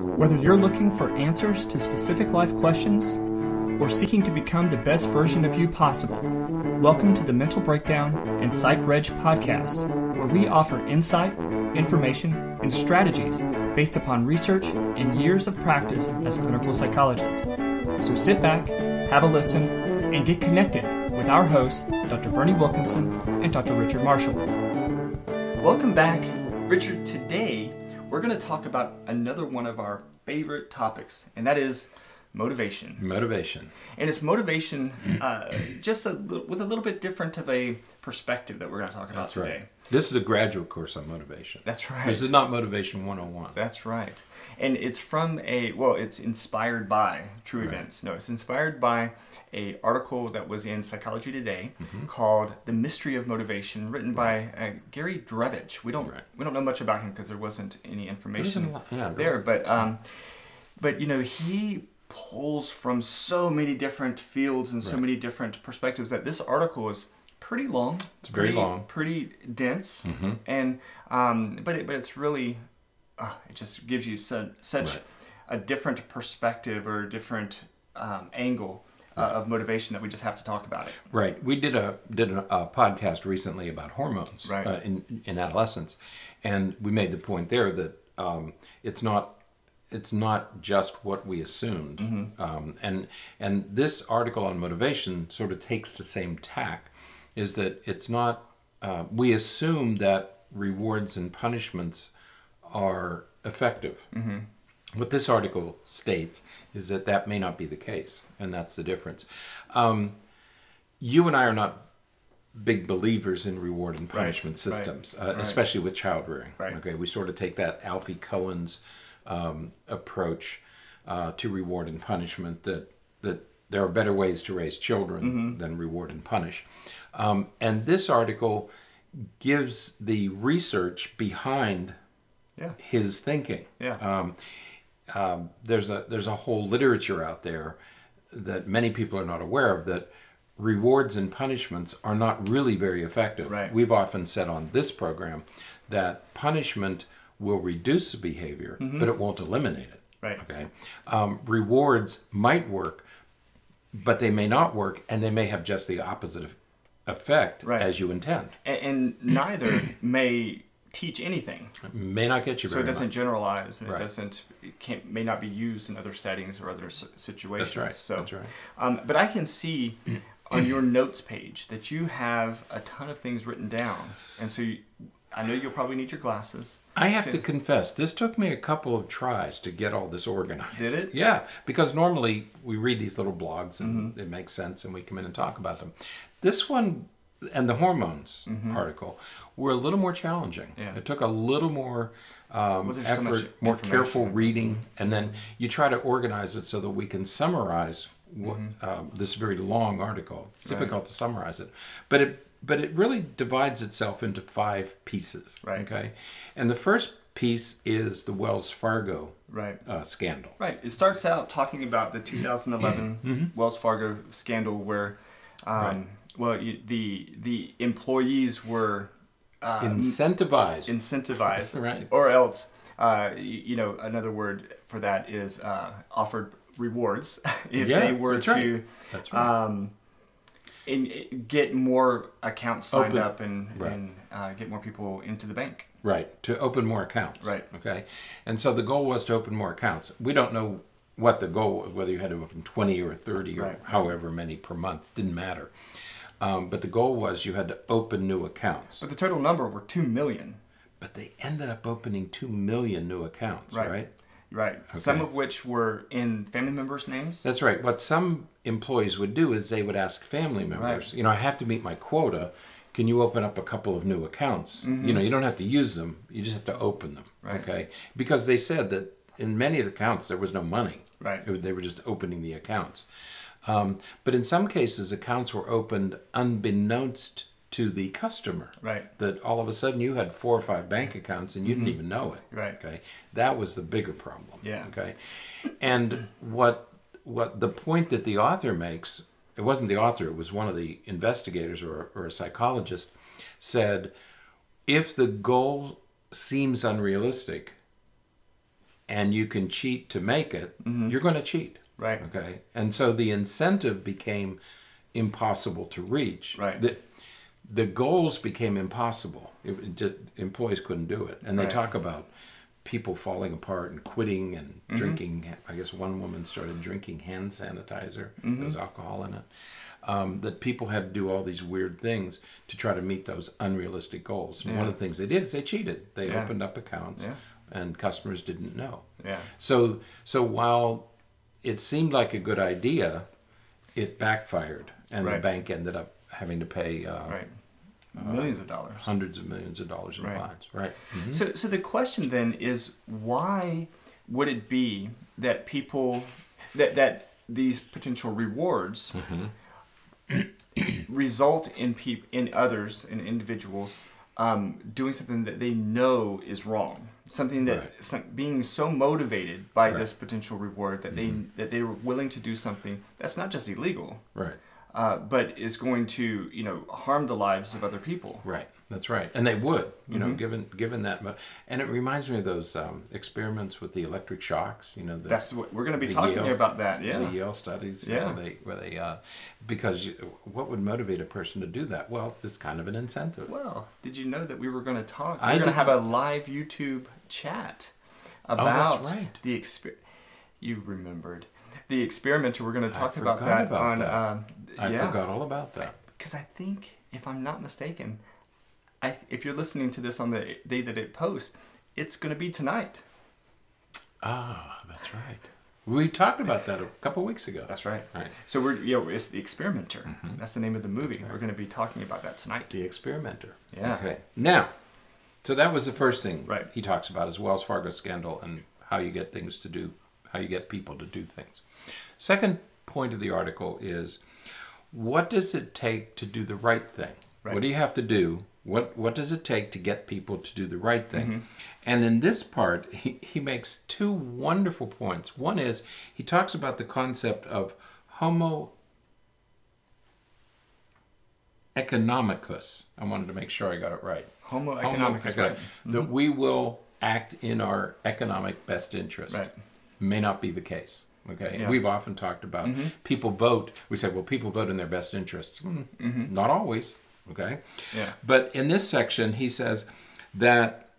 Whether you're looking for answers to specific life questions or seeking to become the best version of you possible, welcome to the Mental Breakdown and Psychreg podcast, where we offer insight, information, and strategies based upon research and years of practice as clinical psychologists. So sit back, have a listen, and get connected with our hosts, Dr. Berney Wilkinson and Dr. Richard Marshall. Welcome back, Richard. Today, we're going to talk about another one of our favorite topics, and that is motivation. Motivation. And it's motivation uh, just a, with a little bit different of a perspective that we're going to talk about That's today. right. This is a graduate course on motivation. That's right. This is not Motivation 101. That's right. And it's from a well, it's inspired by true events. No, it's inspired by a article that was in Psychology Today Mm-hmm. called "The Mystery of Motivation," written by uh, Gary Drevitch. We don't Right. we don't know much about him because there wasn't any information yeah, there there, but um, but you know he pulls from so many different fields and so many different perspectives that this article is pretty long. It's very pretty- long. pretty dense, Mm-hmm. and um, but it, but it's really uh, it just gives you su- such Right. a different perspective or a different um, angle uh, of motivation that we just have to talk about it. Right. We did a did a, a podcast recently about hormones Right. uh, in in adolescence, and we made the point there that um, it's not it's not just what we assumed, Mm-hmm. um, and and this article on motivation sort of takes the same tack, is that it's not uh, we assume that rewards and punishments are effective. What this article states is that that may not be the case, and that's the difference. Um, you and I are not big believers in reward and punishment right, systems, uh, right. especially with child rearing. Right. Okay, we sort of take that Alfie Kohn's um, approach uh, to reward and punishment that that there are better ways to raise children Mm-hmm. than reward and punish. Um, and this article gives the research behind Yeah, his thinking. Yeah. Um, um, there's a there's a whole literature out there that many people are not aware of that rewards and punishments are not really very effective. Right. We've often said on this program that punishment will reduce the behavior, but it won't eliminate it. Mm-hmm. Right. Okay. Um, rewards might work, but they may not work, and they may have just the opposite effect Right. as you intend. and, and neither may teach anything. It May not get you So it doesn't much. generalize, and Right. it doesn't, it can't, may not be used in other settings or other situations. That's right. So, That's right. Um, but I can see on your notes page that you have a ton of things written down, and so you, I know you'll probably need your glasses. I have to confess, this took me a couple of tries to get all this organized. Did it? Yeah, because normally we read these little blogs and Mm-hmm. it makes sense and we come in and talk about them. This one and the hormones article were a little more challenging. Mm-hmm. Yeah. It took a little more um, Wasn't so effort, more careful reading, and then you try to organize it so that we can summarize what, Mm-hmm. um, this very long article. It's difficult to summarize it, but it but it really divides itself into five pieces. Right. Okay, and the first piece is the Wells Fargo Right. uh, scandal. Right. It starts out talking about the 2011 Mm-hmm. Wells Fargo scandal, where, um, well, you, the the employees were uh, Incentivized. incentivized, Right. Or else, uh, you know, another word for that is uh, offered rewards if Yeah, they were to right. That's right. um, in, get more accounts signed Open- up and, right. and uh, get more people into the bank. Right, to open more accounts. Right. Okay. And so the goal was to open more accounts. We don't know what the goal was, whether you had to open 20 or 30 or Right. however many per month, didn't matter. Um, but the goal was you had to open new accounts. But the total number were two million. But they ended up opening 2 million new accounts, Right. right? Right. Some of which were in family members' names. That's right. What some employees would do is they would ask family members, you know, I have to meet my quota. Can you open up a couple of new accounts? You know, you don't have to use them. You just have to open them. Right. Okay. Because they said that in many of the accounts there was no money. Right. It- They were just opening the accounts. Um, but in some cases, accounts were opened unbeknownst to the customer. Right. That all of a sudden you had four or five bank accounts and you didn't even know it. Mm-hmm. Right. Okay. That was the bigger problem. Yeah. Okay. And what what the point that the author makes, it wasn't the author, it was one of the investigators or, or a psychologist, said if the goal seems unrealistic, and you can cheat to make it, you're going to cheat. Right. Okay. And so the incentive became impossible to reach. Right. The, the goals became impossible. It, just, employees couldn't do it. And they Right. talk about people falling apart and quitting and Mm-hmm. drinking. I guess one woman started drinking hand sanitizer. Mm-hmm. There's alcohol in it. Um, that people had to do all these weird things to try to meet those unrealistic goals. And one of the things they did is they cheated. They Yeah. opened up accounts, Yeah. and customers didn't know. Yeah. So so while it seemed like a good idea, it backfired, and the bank ended up having to pay uh, Right. Millions of dollars. hundreds of millions of dollars in Right. fines. Right. Mhm. So, so the question then is, why would it be that people that that these potential rewards result in peop, in others in individuals um, doing something that they know is wrong, something that Right. some, being so motivated by Right. this potential reward that they that they were willing to do something that's not just illegal, Right. Uh, but is going to you know harm the lives of other people. Right. That's right. And they would, you Mm-hmm. know, given given that. mo- And it reminds me of those um, experiments with the electric shocks. You know, the, That's what we're going to be talking Yale- about. That yeah. the Yale studies. you Yeah. know, Where they, where they uh, because you, what would motivate a person to do that? Well, it's kind of an incentive. Well, did you know that we were going to talk? I We're going to have. Oh, a live YouTube chat that's about right. the experience. You remembered the experimenter. We're going to talk about that about on. that. Um, I yeah, forgot all about that. because I think, if I'm not mistaken, I if you're listening to this on the day that it posts, it's going to be tonight. Ah, that's right. We talked about that a couple weeks ago. That's right. Right. So we're you know it's the experimenter. Mm-hmm. That's the name of the movie. We're going to be talking about that tonight. The experimenter. Yeah. Okay. Now, so that was the first thing Right. he talks about is Wells Fargo scandal and how you get things to do, how you get people to do things. Second point of the article is what does it take to do the right thing? Right. What do you have to do? What what does it take to get people to do the right thing? Mm-hmm. And in this part, he, he makes two wonderful points. One is he talks about the concept of homo economicus. I wanted to make sure I got it right. Homo Homo economicus. econo- Right. That we will act in our economic best interest. Right. May not be the case. Okay. Yeah. We've often talked about people vote. We say, well, people vote in their best interests. Mm, Not always. Okay. Yeah. But in this section, he says that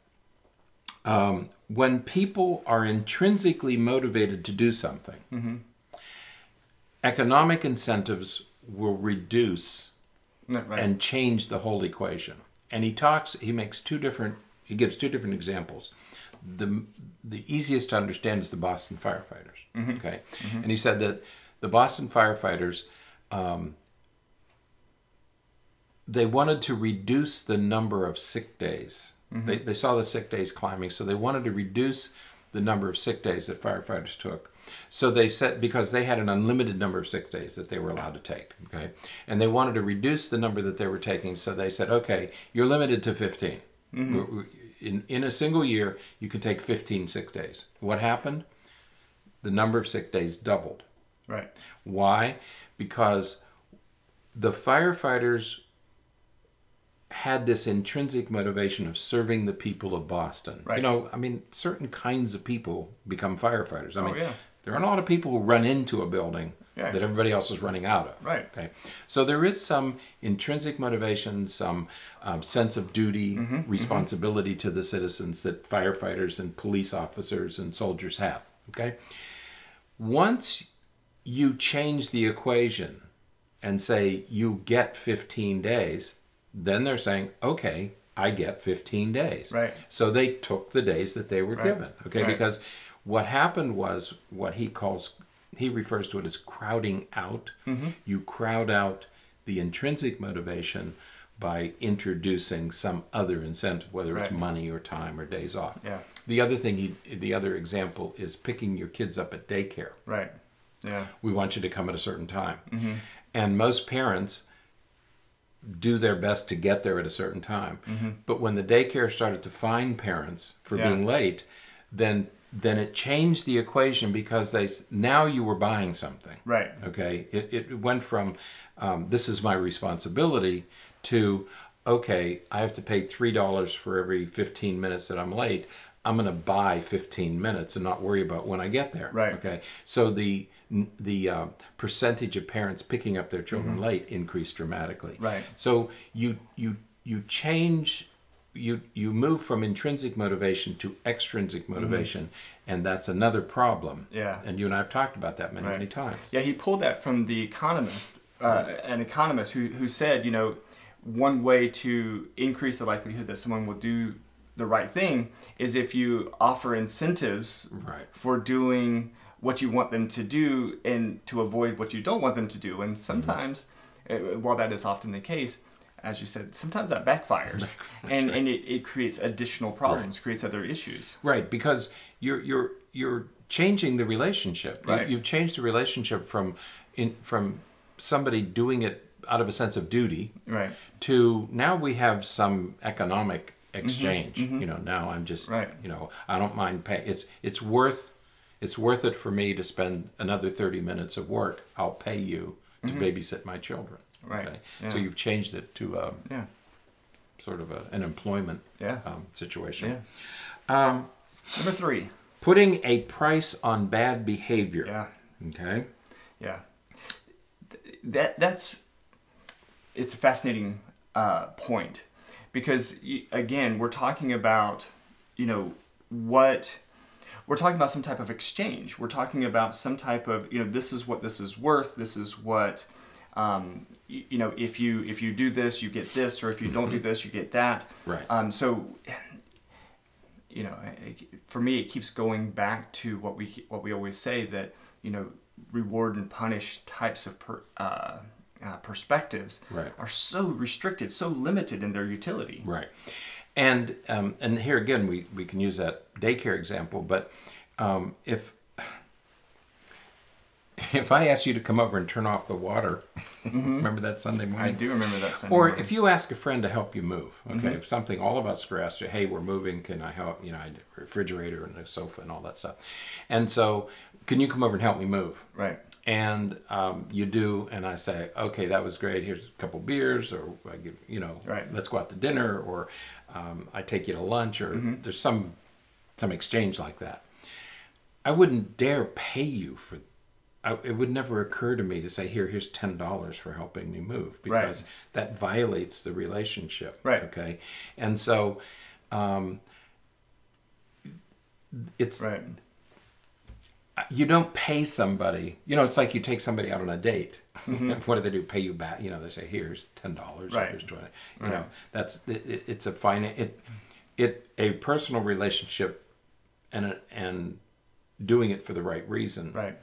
um, when people are intrinsically motivated to do something, economic incentives will reduce right. and change the whole equation. And he talks, he makes two different, he gives two different examples. The, the easiest to understand is the Boston firefighters. Mm-hmm. Okay. Mm-hmm. And he said that the Boston firefighters, um, they wanted to reduce the number of sick days. Mm-hmm. They, they saw the sick days climbing, so they wanted to reduce the number of sick days that firefighters took. So they said because they had an unlimited number of sick days that they were allowed to take, okay, and they wanted to reduce the number that they were taking. So they said, okay, you're limited to 15. In in a single year, you can take 15 sick days. What happened? The number of sick days doubled. right. Why? Because the firefighters had this intrinsic motivation of serving the people of Boston. Right. You know, I mean, certain kinds of people become firefighters. I Oh, mean, yeah. there aren't a lot of people who run into a building Yeah. that everybody else is running out of. Right. Okay. So there is some intrinsic motivation, some um, sense of duty, Mm-hmm, responsibility to the citizens that firefighters and police officers and soldiers have. Okay. Once you change the equation and say you get 15 days, then they're saying, okay, I get 15 days. Right. So they took the days that they were Right. given. Okay. Right. Because what happened was what he calls, he refers to it as crowding out. Mm-hmm. You crowd out the intrinsic motivation by introducing some other incentive, whether it's money or time or days off. Yeah. The other thing, he, the other example is picking your kids up at daycare. Right. Yeah. We want you to come at a certain time. Mm-hmm. And most parents do their best to get there at a certain time. But when the daycare started to fine parents for Mm-hmm. Yeah. being late, then then it changed the equation because they now you were buying something. Right. Okay, it, it went from um, this is my responsibility to okay, I have to pay three dollars for every fifteen minutes that I'm late. I'm going to buy 15 minutes and not worry about when I get there. Right. Okay. So the the uh, percentage of parents picking up their children late increased dramatically. Right. So you you you change you you move from intrinsic motivation to extrinsic motivation, and that's another problem. Mm-hmm. Yeah. And you and I have talked about that many Right. many times. Yeah, he pulled that from the Economist, uh, an economist who who said, you know, one way to increase the likelihood that someone will do the right thing is if you offer incentives Right. for doing what you want them to do and to avoid what you don't want them to do. Mm-hmm. And sometimes, uh, while that is often the case, as you said, sometimes that backfires, and and it, it creates additional problems, creates other issues. Right, because you're you're you're changing the relationship. You- Right. you've changed the relationship from in from somebody doing it out of a sense of duty Right. to now we have some economic exchange. You know, now I'm just Mm-hmm. Right. you know, I don't mind paying it's it's worth it's worth it for me to spend another 30 minutes of work. I'll pay you to babysit my children. Right, So you've changed it to a Yeah. sort of a, an employment Yeah. um, situation. Yeah. Um, Number three. putting a price on bad behavior. Yeah. Okay. Yeah, Th- that that's it's a fascinating uh, point because again we're talking about you know what we're talking about some type of exchange. We're talking about some type of you know this is what this is worth. This is what um, you know if you if you do this you get this or if you don't do this you get that. Right. Um, so you know, it, for me, it keeps going back to what we what we always say that you know, reward and punish types of per, uh, uh, perspectives Right. are so restricted, so limited in their utility. Right. And um, and here again we, we can use that daycare example, but um, if if I ask you to come over and turn off the water, remember that Sunday morning? I do remember that. Sunday Or morning. if you ask a friend to help you move, okay, if something all of us are asked, hey, we're moving, can I help? You know, I refrigerator and a sofa and all that stuff, and so can you come over and help me move? right, and um, you do, and I say, okay, that was great. Here's a couple beers, or I give, you know, Right. let's go out to dinner, or um, I take you to lunch, or there's some some exchange like that. I wouldn't dare pay you for. I, it would never occur to me to say, here, here's ten dollars for helping me move, Right. because that violates the relationship. Right. Okay, and so. Um, it's right, you don't pay somebody. You know, it's like you take somebody out on a date. Mm-hmm. what do they do? Pay you back? You know, they say, "Here's ten dollars. Right. Here's twenty. You Right. know, that's it- it's a fine it it a personal relationship, and a, and doing it for the right reason right,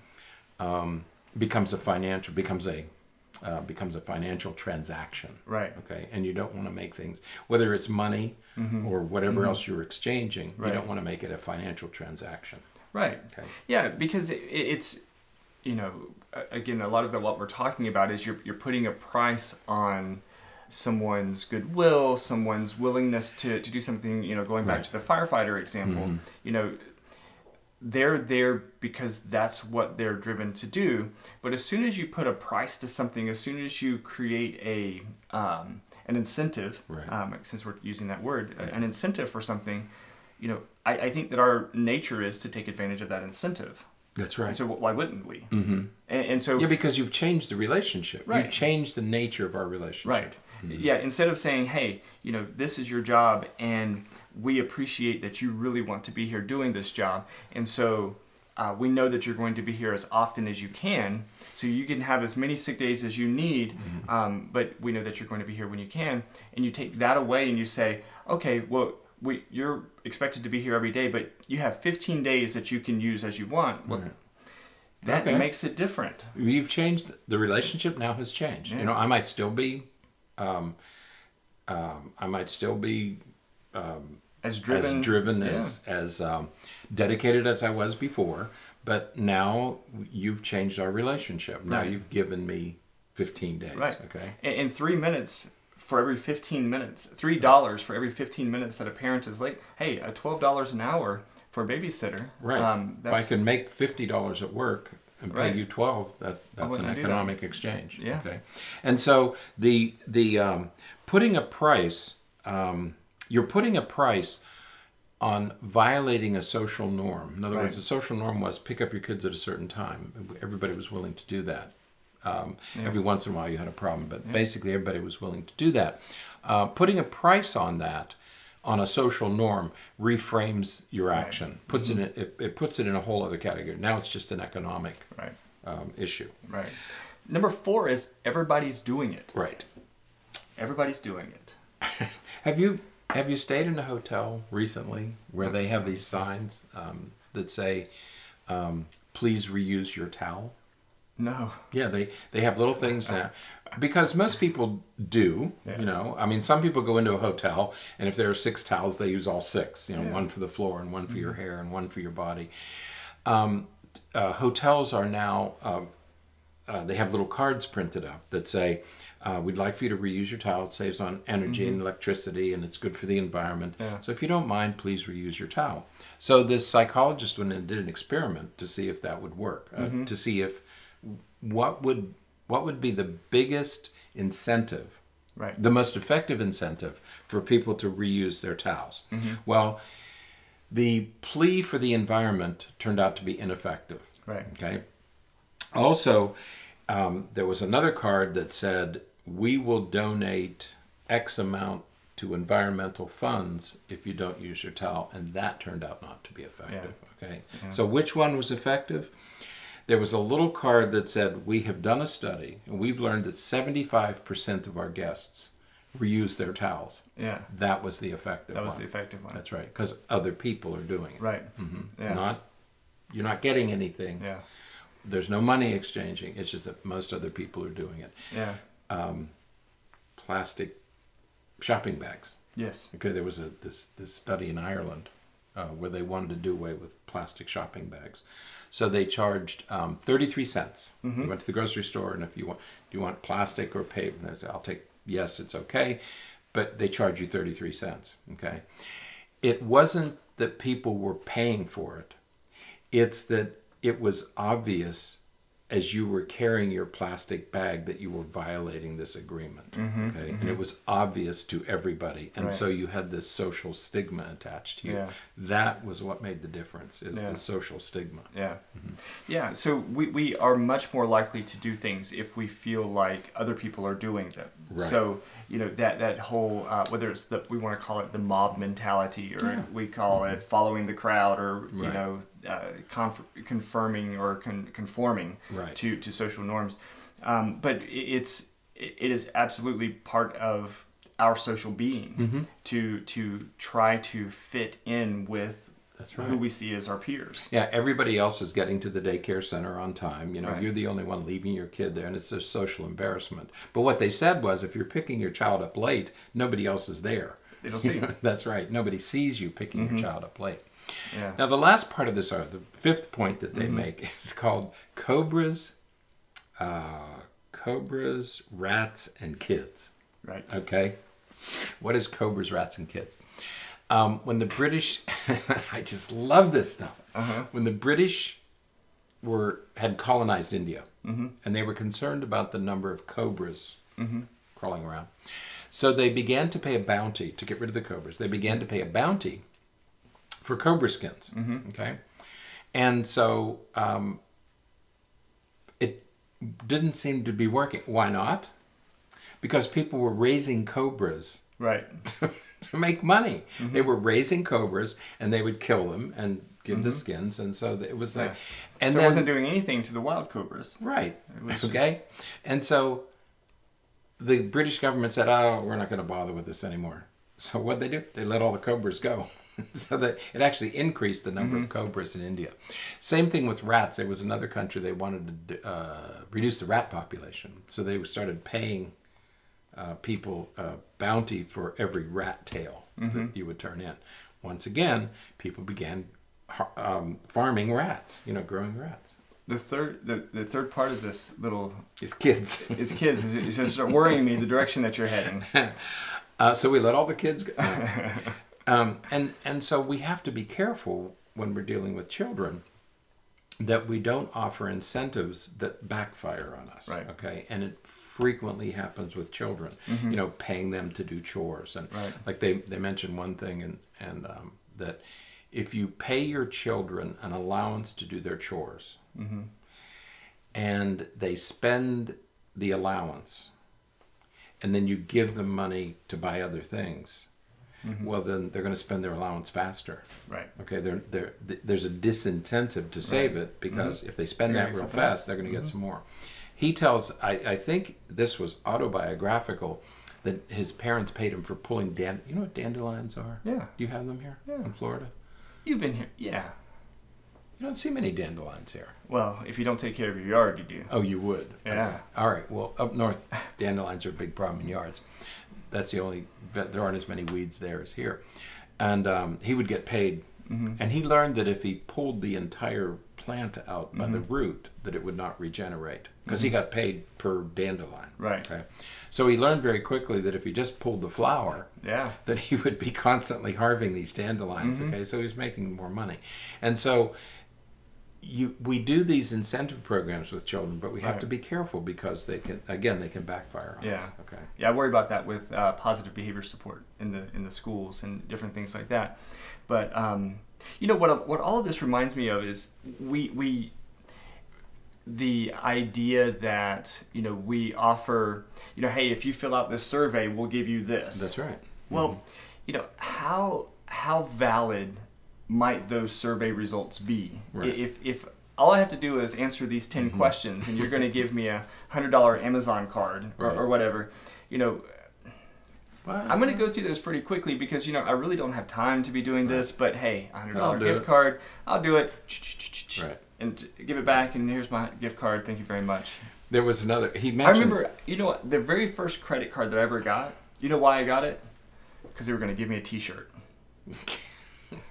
um, becomes a financial becomes a uh, becomes a financial transaction. right, Okay, and you don't want to make things whether it's money or whatever else you're exchanging. Mm-hmm. Right. You don't want to make it a financial transaction. right. Okay. Yeah, because it, it- it's, you know, again, a lot of the, what we're talking about is you're, you're putting a price on someone's goodwill, someone's willingness to, to do something, you know, going back Right. to the firefighter example, you know, they're there because that's what they're driven to do. But as soon as you put a price to something, as soon as you create a, um, an incentive, Right. um, since we're using that word, an incentive for something, you know, I, I think that our nature is to take advantage of that incentive. That's And right. so why wouldn't we? Mm-hmm. And, and so Yeah, because you've changed the relationship. Right. You've changed the nature of our relationship. right, yeah. Instead of saying, "Hey, you know, this is your job, and we appreciate that you really want to be here doing this job, and so uh, we know that you're going to be here as often as you can, so you can have as many sick days as you need, um, but we know that you're going to be here when you can." And you take that away, and you say, "Okay, well." We, you're expected to be here every day, but you have 15 days that you can use as you want. Well, Right. that Okay. makes it different. You've changed. The relationship now has changed. Yeah. You know, I might still be, um, um, I might still be As driven, as driven yeah. as as um, dedicated as I was before, but now you've changed our relationship. Now Right. you've given me 15 days. Right. Okay. in, in three minutes for every 15 minutes three dollars for every 15 minutes that a parent is late hey a $12 an hour for a babysitter Right. um, if I can make fifty dollars at work and pay Right. you twelve, that that's an do that? economic exchange. Yeah. Okay. And so the the um, putting a price, um, you're putting a price on violating a social norm. In other Right. words, the social norm was pick up your kids at a certain time. Everybody was willing to do that. Um, Every once in a while, you had a problem, but basically, everybody was willing to do that. Uh, putting a price on that, on a social norm, reframes your action. Puts it, in, it it puts it in a whole other category. Now it's just an economic Right. um, issue. Right. Number four is everybody's doing it. Right. Everybody's doing it. Have you have you stayed in a hotel recently where they have these signs um, that say, um, "Please reuse your towel"? No. Yeah, they they have little things now because most people do. Yeah. You know, I mean, some people go into a hotel and if there are six towels, they use all six. You know, Yeah. one for the floor and one for your hair and one for your body. Um, uh, hotels are now uh, uh, they have little cards printed up that say. Uh, we'd like for you to reuse your towel. It saves on energy and electricity, and it's good for the environment. Yeah. So, if you don't mind, please reuse your towel. So, this psychologist went and did an experiment to see if that would work, uh, to see if what would what would be the biggest incentive Right. the most effective incentive for people to reuse their towels well the plea for the environment turned out to be ineffective Right. okay also um, there was another card that said we will donate x amount to environmental funds if you don't use your towel and that turned out not to be effective okay so which one was effective there was a little card that said we have done a study and we've learned that 75% of our guests reuse their towels Yeah. that was the effective That was one. the effective one. that's right because other people are doing it Right. Mm-hmm. Yeah. not you're not getting anything Yeah. there's no money exchanging it's just that most other people are doing it Yeah. Plastic shopping bags. Yes. okay there was a this this study in ireland uh, where they wanted to do away with plastic shopping bags. So they charged um, 33 cents. You went to the grocery store and if you want do you want plastic or paper And said, i'll take yes it's okay. But they charge you 33 cents okay? It wasn't that people were paying for it. It's that it was obvious as you were carrying your plastic bag that you were violating this agreement mm-hmm, okay and mm-hmm. it was obvious to everybody and Right. so you had this social stigma attached to you Yeah. that was what made the difference is Yeah. the social stigma Yeah. Mm-hmm. Yeah. So we, we are much more likely to do things if we feel like other people are doing them. Right. So, you know, that, that whole, uh, whether it's the, we want to call it the mob mentality or we call it following the crowd or, you Right. know, uh, conf- confirming or con- conforming Right. to, to social norms. Um, but it, it's, it is absolutely part of our social being Mm-hmm. to, to try to fit in with That's who we see as our peers. yeah everybody else is getting to the daycare center on time you know Right. you're the only one leaving your kid there and it's a social embarrassment but what they said was if you're picking your child up late nobody else is there It'll see. that's right nobody sees you picking your child up late Yeah. Now, the last part of this, uh, the fifth point that they make, is called cobras, uh, cobras, rats, and kids. Right. Okay, what is cobras, rats, and kids? Um, when the British, I just love this stuff. When the British were had colonized India, and they were concerned about the number of cobras crawling around, so they began to pay a bounty to get rid of the cobras. They began to pay a bounty for cobra skins. Okay, and so um, it didn't seem to be working. Why not? Because people were raising cobras Right. to make money. Mm-hmm. They were raising cobras, and they would kill them and give the skins, and so it was like, Mm-hmm. Yeah. and so then it wasn't doing anything to the wild cobras. right, okay, and so the British government said, "Oh, we're not going to bother with this anymore." So what they do? They let all the cobras go. so that it actually increased the number of cobras in India. Same thing with rats. There was another country they wanted to uh, reduce the rat population, so they started paying uh, people a bounty for every rat tail that you would turn in. Once again, people began um, farming rats. You know, growing rats. The third, the, the third part of this little is kids. is kids. It's just start worrying me the direction that you're heading. Uh, so we let all the kids go. um, and, and so we have to be careful when we're dealing with children that we don't offer incentives that backfire on us. Right. Okay. And it frequently happens with children, you know, paying them to do chores. And Right. like they, they mentioned one thing and, and um, that if you pay your children an allowance to do their chores and they spend the allowance and then you give them money to buy other things, Mm-hmm. well, then they're going to spend their allowance faster. Right. Okay, they're, they're, th- there's a disincentive to save it mm-hmm. because if they spend They're that real fast, they're going to get mm-hmm. some more. He tells, I, I think this was autobiographical, that his parents paid him for pulling dan. You know what dandelions are? Yeah. Do you have them here Yeah. in Florida? You've been here. Yeah. You don't see many dandelions here. Well, if you don't take care of your yard, you do. Oh, you would. Yeah. Okay. All right. Well, up north, dandelions are a big problem in yards. That's the only. There aren't as many weeds there as here, and um, he would get paid. Mm-hmm. And he learned that if he pulled the entire plant out by the Mm-hmm. root, that it would not regenerate because he got paid per dandelion. Right. Okay. So he learned very quickly that if he just pulled the flower, Yeah. that he would be constantly harvesting these dandelions. Mm-hmm. Okay, so he's making more money, and so you we do these incentive programs with children, but we have Right. to be careful because they can again they can backfire on us. Yeah. Okay. Yeah, I worry about that with uh, positive behavior support in the in the schools and different things like that. But um, you know what? What all of this reminds me of is we we the idea that you know we offer you know hey if you fill out this survey we'll give you this That's right. well you know how how valid might those survey results be Right. if if all I have to do is answer these 10 mm-hmm. questions and you're going to give me a $100 Amazon card or, Right. or whatever you know Well, I'm going to go through those pretty quickly because you know I really don't have time to be doing this but hey $100 gift it. card I'll do it Right. and give it back and here's my gift card thank you very much There was another. He mentioned. I remember, you know what, the very first credit card that I ever got, you know why I got it? Because they were going to give me a t shirt.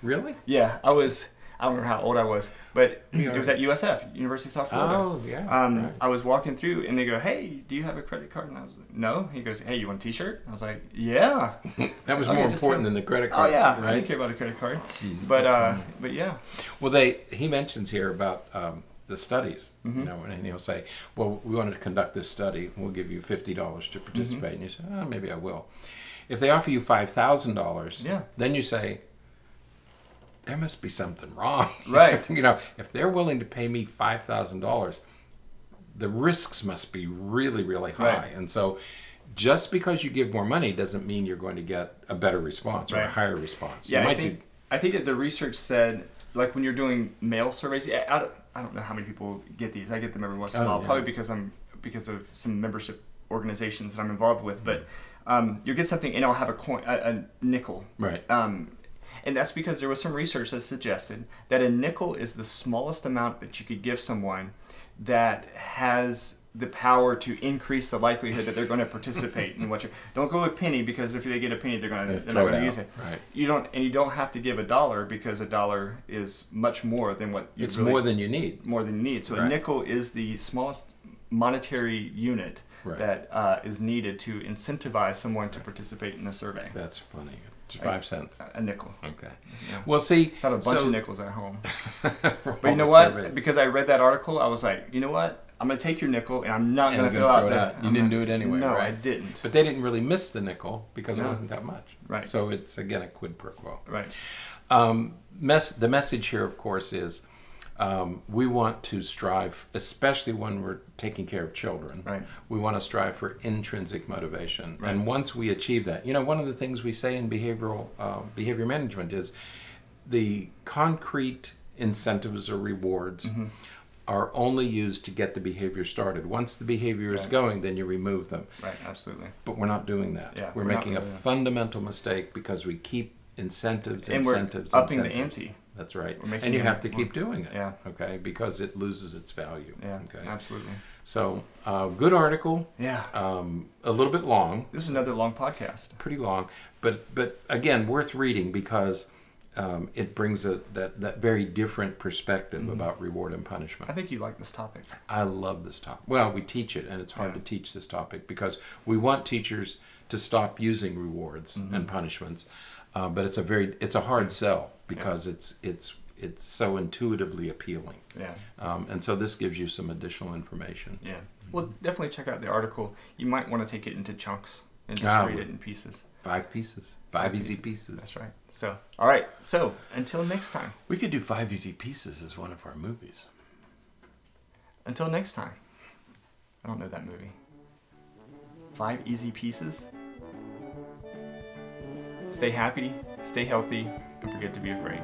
Really? Yeah, I was, I don't remember how old I was, but it was at USF, University of South Florida. Oh yeah. Um, right. I was walking through and they go, Hey, do you have a credit card? And I was like, No. He goes, Hey, you want a t shirt? I was like, Yeah. that was okay, more just important than the credit card. Oh, card. yeah. I didn't Right. care about a credit card. Jeez, But, uh, but yeah. Well, they he mentions here about um, the studies, Mm-hmm. you know, and he'll say, "Well, we want to conduct this study. We'll give you fifty dollars to Mm-hmm. participate." And you say, "Oh, maybe I will." If they offer you five thousand dollars, Yeah. then you say, "There must be something wrong." Right. you know, if they're willing to pay me five thousand dollars, the risks must be really, really high. Right. And so, just because you give more money doesn't mean you're going to get a better response or a higher response. Yeah, you I think, do I think that the research said, like when you're doing mail surveys, I don't, I don't know how many people get these. I get them every once in a Oh, while, yeah. probably because I'm because of some membership organizations that I'm involved with. But um, you'll get something, and I'll have a coin, a, a nickel, right. um, and that's because there was some research that suggested that a nickel is the smallest amount that you could give someone that has the power to increase the likelihood that they're going to participate in what you don't go with penny because if they get a penny they're going to they're not going to use it Right. you don't and you don't have to give a dollar because a dollar is much more than what you It's really- more than you need. more than you need so a nickel is the smallest monetary unit Right. that uh, is needed to incentivize someone to participate in a survey That's funny. Five cents. a nickel Okay. yeah. Well, see, Got a bunch so- of nickels at home. But you know what? surveys. Because I read that article, I was like, you know what? I'm gonna take your nickel and I'm not And gonna fill gonna out throw it that. out. You I'm didn't not- do it anyway, No, I didn't. but they didn't really miss the nickel because it wasn't that much. Right. So it's again a quid pro quo. Right. Um, mess, the message here, of course, is um, we want to strive, especially when we're taking care of children. Right. We want to strive for intrinsic motivation, Right. and once we achieve that, you know, one of the things we say in behavioral uh, behavior management is the concrete incentives or rewards. Mm-hmm. Are only used to get the behavior started. Once the behavior is Right. going, then you remove them. Right. Absolutely. But we're not doing that. Yeah, we're, we're making a that. fundamental mistake because we keep incentives, And we're incentives, upping the incentives. ante. That's right. And you have to keep doing it. Yeah. Okay, because it loses its value. Yeah. Okay. Absolutely. So, uh, good article. Yeah. Um, a little bit long, This is another long podcast. pretty long, but but again worth reading because um, it brings a that that very different perspective Mm-hmm. about reward and punishment. I think you like this topic. I love this topic. Well, we teach it, and it's hard Yeah. to teach this topic because we want teachers to stop using rewards Mm-hmm. and punishments uh, but it's a very it's a hard sell because yeah. it's it's it's so intuitively appealing. Yeah. Um, and so this gives you some additional information. Yeah. Well, definitely check out the article. You might want to take it into chunks and just ah, read it in pieces. Five pieces. Five, five easy pieces. pieces. That's right. So, all right. So, until next time. We could do five easy pieces as one of our movies. Until next time. I don't know that movie. Five easy pieces? Stay happy, stay healthy, and forget to be afraid.